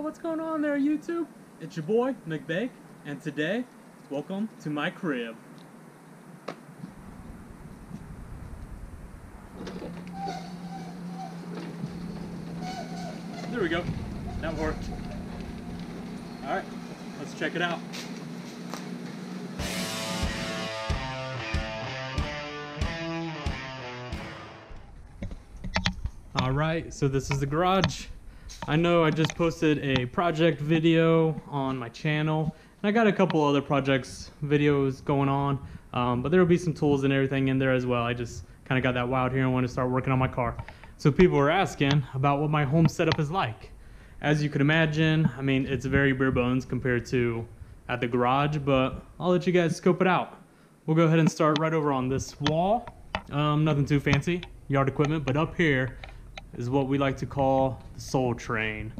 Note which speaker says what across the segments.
Speaker 1: what's going on there, YouTube? It's your boy, McBake, and today, welcome to my crib. There we go. That worked. Alright, let's check it out. Alright, so this is the garage. I know I just posted a project video on my channel, and I got a couple other projects videos going on, um, but there will be some tools and everything in there as well. I just kind of got that wild here and want to start working on my car. So people were asking about what my home setup is like. As you can imagine, I mean, it's very bare bones compared to at the garage, but I'll let you guys scope it out. We'll go ahead and start right over on this wall. Um, nothing too fancy, yard equipment, but up here is what we like to call the Soul Train.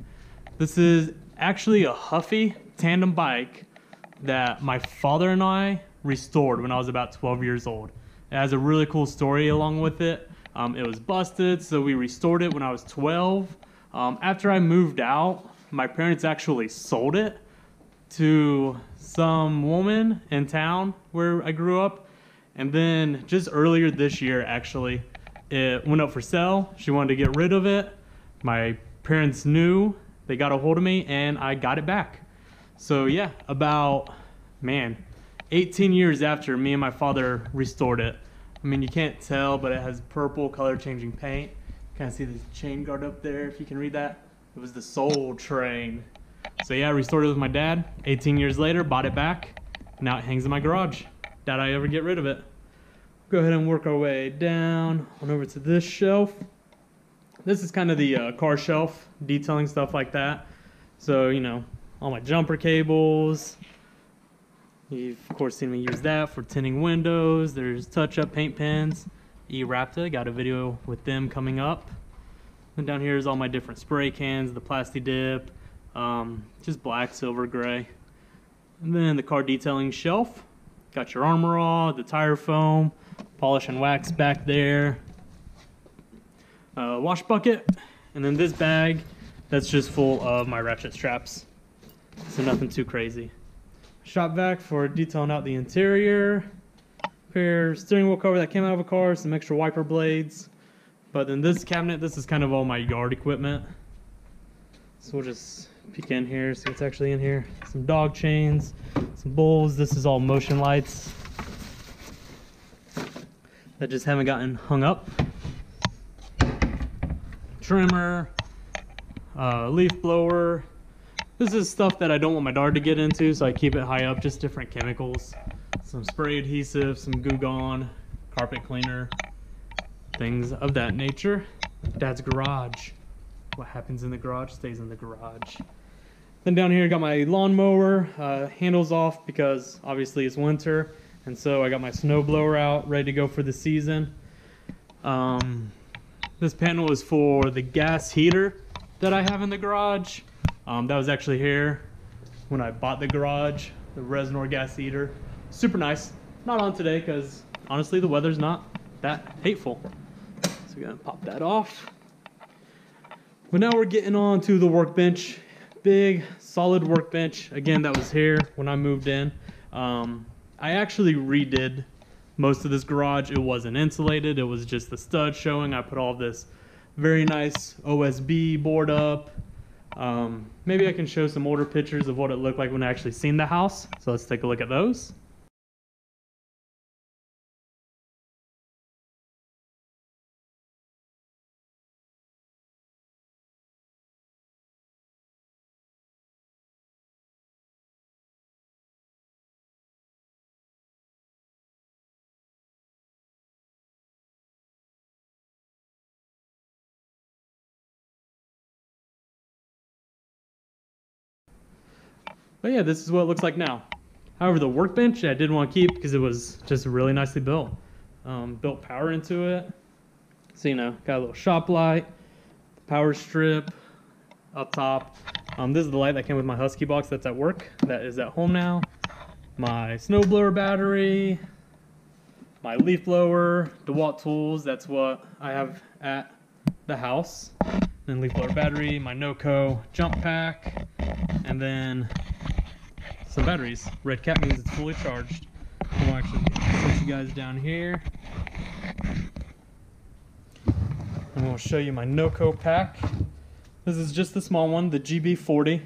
Speaker 1: This is actually a Huffy tandem bike that my father and I restored when I was about 12 years old. It has a really cool story along with it. Um, it was busted, so we restored it when I was 12. Um, after I moved out, my parents actually sold it to some woman in town where I grew up. And then just earlier this year, actually, it went up for sale. She wanted to get rid of it. My parents knew. They got a hold of me and I got it back. So yeah, about, man, 18 years after me and my father restored it. I mean, you can't tell, but it has purple color changing paint. Kind of see the chain guard up there, if you can read that. It was the Soul Train. So yeah, I restored it with my dad. 18 years later, bought it back. Now it hangs in my garage. Doubt I ever get rid of it go ahead and work our way down on over to this shelf. This is kind of the uh, car shelf, detailing stuff like that. So, you know, all my jumper cables. You've, of course, seen me use that for tinting windows. There's touch-up paint pens. E-Rapta, got a video with them coming up. And down here is all my different spray cans, the Plasti Dip, um, just black, silver, gray. And then the car detailing shelf. Got your armor all, the tire foam, polish and wax back there. Uh, wash bucket, and then this bag that's just full of my ratchet straps. So nothing too crazy. Shop vac for detailing out the interior. Pair steering wheel cover that came out of a car, some extra wiper blades. But then this cabinet, this is kind of all my yard equipment. So we'll just peek in here, see what's actually in here. Some dog chains, some bowls. This is all motion lights that just haven't gotten hung up. Trimmer, uh, leaf blower. This is stuff that I don't want my dog to get into, so I keep it high up, just different chemicals. Some spray adhesive, some Goo Gone, carpet cleaner, things of that nature. Dad's garage. What happens in the garage stays in the garage. Then down here, I got my lawnmower, uh, handles off because obviously it's winter. And so I got my snow blower out, ready to go for the season. Um, this panel is for the gas heater that I have in the garage. Um, that was actually here when I bought the garage, the Reznor gas heater. Super nice. Not on today because honestly the weather's not that hateful. So we're gonna pop that off. But now we're getting on to the workbench. Big, solid workbench. Again, that was here when I moved in. Um, I actually redid most of this garage. It wasn't insulated. It was just the stud showing. I put all this very nice OSB board up. Um, maybe I can show some older pictures of what it looked like when I actually seen the house. So let's take a look at those. But yeah, this is what it looks like now. However, the workbench I didn't want to keep because it was just really nicely built. Um, built power into it. So, you know, got a little shop light, power strip up top. Um, this is the light that came with my Husky box that's at work. That is at home now. My snowblower battery, my leaf blower, DeWalt tools. That's what I have at the house. then leaf blower battery, my Noco jump pack, and then some batteries. Red cap means it's fully charged. We'll actually put you guys down here. And we'll show you my Noco pack. This is just the small one, the GB40.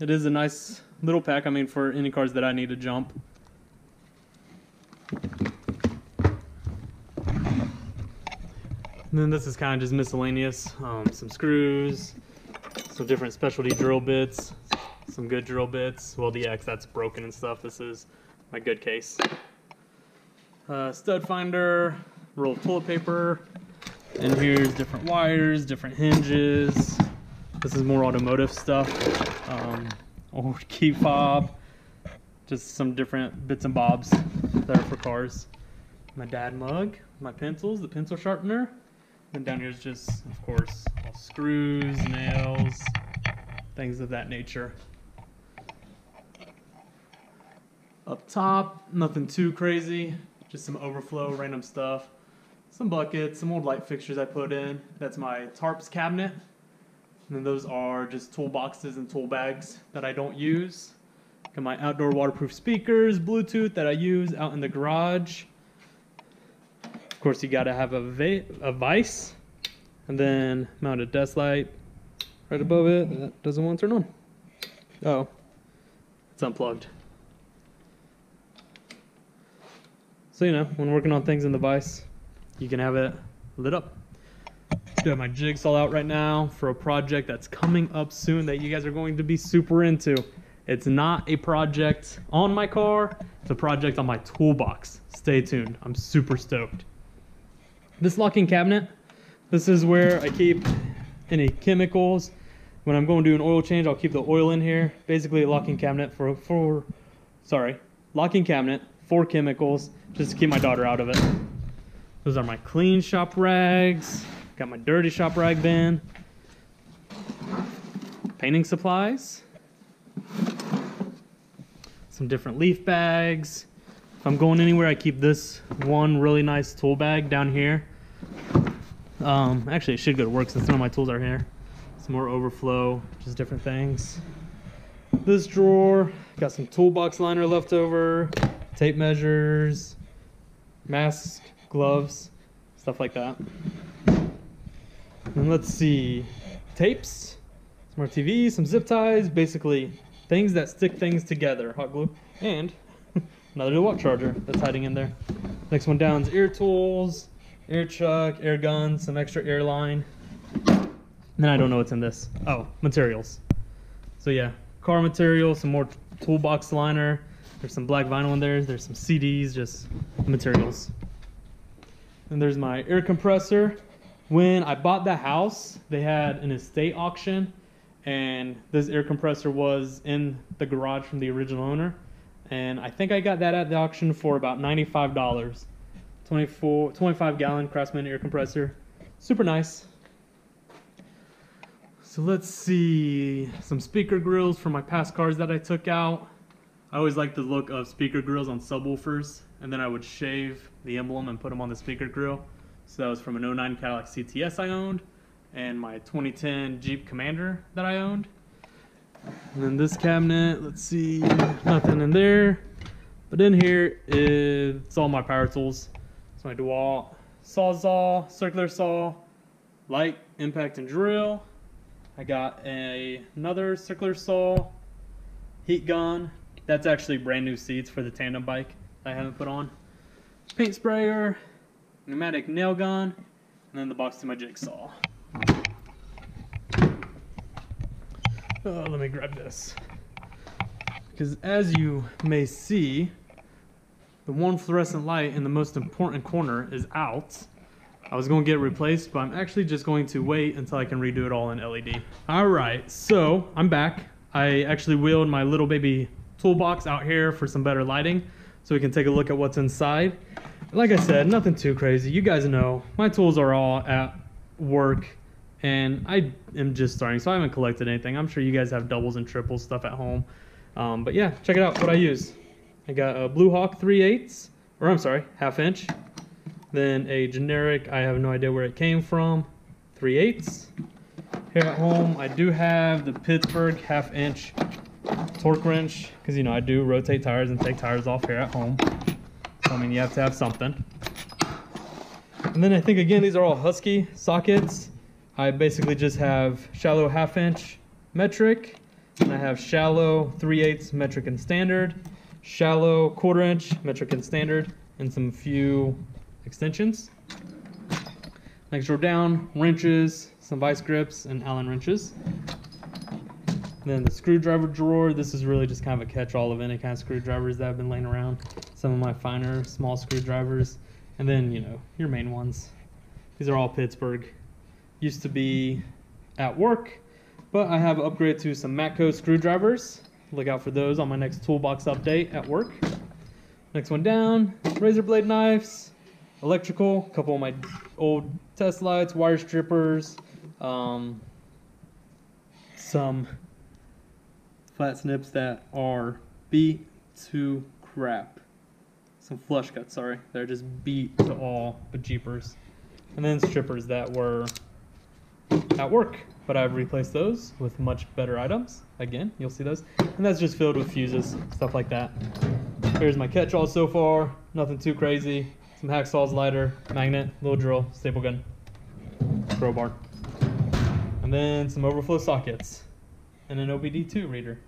Speaker 1: It is a nice little pack, I mean, for any cars that I need to jump. And then this is kind of just miscellaneous. Um, some screws, some different specialty drill bits, some good drill bits. Well, the X, that's broken and stuff. This is my good case. Uh, stud finder, roll of toilet paper, and here's different wires, different hinges. This is more automotive stuff. Um, old key fob, just some different bits and bobs that are for cars. My dad mug, my pencils, the pencil sharpener, and down here is just, of course, all screws, nails, things of that nature. Up top, nothing too crazy, just some overflow, random stuff. Some buckets, some old light fixtures I put in. That's my tarps cabinet. And then those are just toolboxes and tool bags that I don't use. Got my outdoor waterproof speakers, Bluetooth that I use out in the garage Of course, you got to have a, va- a vise and then mount a desk light right above it. That doesn't want to turn on. Oh, it's unplugged. So, you know, when working on things in the vise, you can have it lit up. Got my jigsaw out right now for a project that's coming up soon that you guys are going to be super into. It's not a project on my car, it's a project on my toolbox. Stay tuned. I'm super stoked. This locking cabinet, this is where I keep any chemicals. When I'm going to do an oil change, I'll keep the oil in here. Basically a locking cabinet for, for sorry, locking cabinet for chemicals, just to keep my daughter out of it. Those are my clean shop rags. Got my dirty shop rag bin. Painting supplies. Some different leaf bags. If I'm going anywhere, I keep this one really nice tool bag down here. Um, actually, it should go to work since none of my tools are here. Some more overflow, just different things. This drawer, got some toolbox liner left over, tape measures, mask, gloves, stuff like that. And let's see, tapes, some more TVs, some zip ties, basically things that stick things together, hot glue, and Another DeWalt charger that's hiding in there. Next one down is ear tools, air chuck, air gun, some extra air line. then I don't know what's in this. Oh, materials. So yeah, car materials, some more toolbox liner. There's some black vinyl in there. There's some CDs, just materials. And there's my air compressor. When I bought the house, they had an estate auction and this air compressor was in the garage from the original owner and I think I got that at the auction for about $95. 24, 25 gallon Craftsman air compressor. Super nice. So let's see, some speaker grills for my past cars that I took out. I always like the look of speaker grills on subwoofers, and then I would shave the emblem and put them on the speaker grill. So that was from an 09 Cadillac CTS I owned, and my 2010 Jeep Commander that I owned. And then this cabinet, let's see, nothing in there. But in here is it's all my power tools. It's my DeWalt Sawzall, circular saw, light, impact, and drill. I got a, another circular saw, heat gun. That's actually brand new seats for the tandem bike I haven't put on. Paint sprayer, pneumatic nail gun, and then the box to my jigsaw. Oh, let me grab this. Because as you may see, the one fluorescent light in the most important corner is out. I was going to get replaced, but I'm actually just going to wait until I can redo it all in LED. All right, so I'm back. I actually wheeled my little baby toolbox out here for some better lighting so we can take a look at what's inside. Like I said, nothing too crazy. You guys know my tools are all at work and I am just starting, so I haven't collected anything. I'm sure you guys have doubles and triples stuff at home. Um, but yeah, check it out what I use. I got a Blue Hawk 3 8 or I'm sorry, half inch. Then a generic, I have no idea where it came from, 3 eighths. Here at home, I do have the Pittsburgh half inch torque wrench because you know I do rotate tires and take tires off here at home. So I mean you have to have something. And then I think again these are all Husky sockets. I basically just have shallow half inch metric and I have shallow 3 eighths metric and standard, shallow quarter inch metric and standard, and some few extensions. Next drawer down, wrenches, some vice grips, and Allen wrenches. Then the screwdriver drawer, this is really just kind of a catch-all of any kind of screwdrivers that have been laying around. Some of my finer, small screwdrivers. And then, you know, your main ones. These are all Pittsburgh. Used to be at work, but I have upgraded to some Matco screwdrivers. Look out for those on my next toolbox update at work. Next one down, razor blade knives, electrical, a couple of my old test lights, wire strippers, um, some flat snips that are beat to crap. Some flush cuts, sorry. They're just beat to all but jeepers. And then strippers that were at work, but I've replaced those with much better items. Again, you'll see those. And that's just filled with fuses, stuff like that. Here's my catch-all so far. Nothing too crazy. Some hacksaws, lighter, magnet, little drill, staple gun, crowbar. And then some overflow sockets and an OBD2 reader.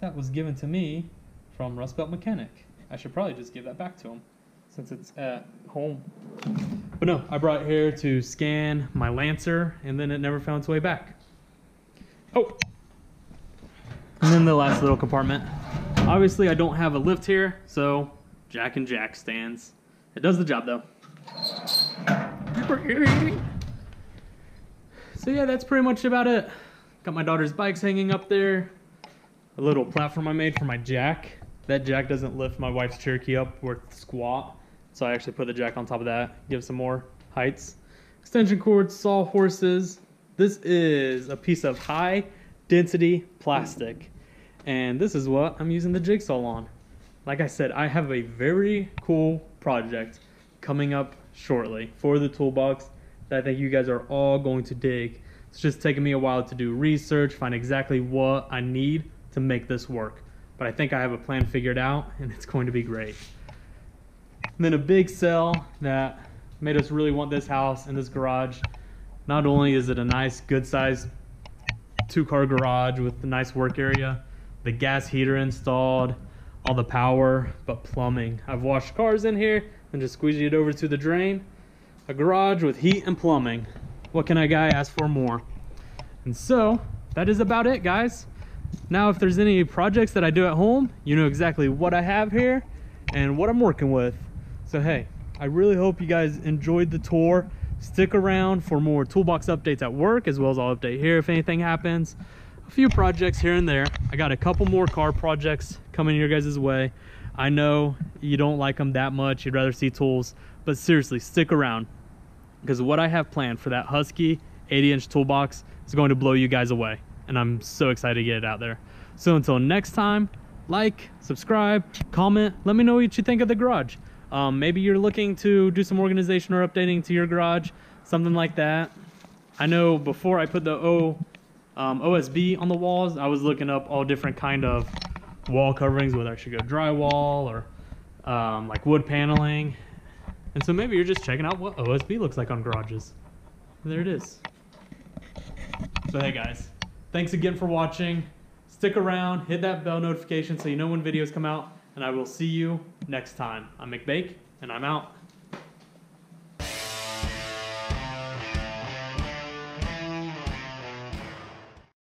Speaker 1: That was given to me from Rust Belt Mechanic. I should probably just give that back to him since it's at home. But no, I brought it here to scan my Lancer and then it never found its way back. Oh! And then the last little compartment. Obviously I don't have a lift here, so jack and jack stands. It does the job though. So yeah, that's pretty much about it. Got my daughter's bikes hanging up there. A little platform I made for my jack. That jack doesn't lift my wife's Cherokee up worth squat. So I actually put the jack on top of that, give some more heights. Extension cords, saw horses. This is a piece of high density plastic. And this is what I'm using the jigsaw on. Like I said, I have a very cool project coming up shortly for the toolbox that I think you guys are all going to dig. It's just taken me a while to do research, find exactly what I need to make this work. But I think I have a plan figured out and it's going to be great. And then a big sell that made us really want this house and this garage. Not only is it a nice, good sized two car garage with a nice work area, the gas heater installed, all the power, but plumbing. I've washed cars in here and just squeezed it over to the drain. A garage with heat and plumbing. What can a guy ask for more? And so that is about it, guys. Now, if there's any projects that I do at home, you know exactly what I have here and what I'm working with. So, hey, I really hope you guys enjoyed the tour. Stick around for more toolbox updates at work, as well as I'll update here if anything happens. A few projects here and there. I got a couple more car projects coming your guys' way. I know you don't like them that much. You'd rather see tools, but seriously, stick around because what I have planned for that Husky 80 inch toolbox is going to blow you guys away. And I'm so excited to get it out there. So until next time, like, subscribe, comment, let me know what you think of the garage. Um, maybe you're looking to do some organization or updating to your garage, something like that. I know before I put the O, um, OSB on the walls, I was looking up all different kind of wall coverings, whether I should go drywall or um, like wood paneling. And so maybe you're just checking out what OSB looks like on garages. There it is. So hey guys, thanks again for watching. Stick around, hit that bell notification so you know when videos come out, and I will see you next time. I'm McBake, and I'm out.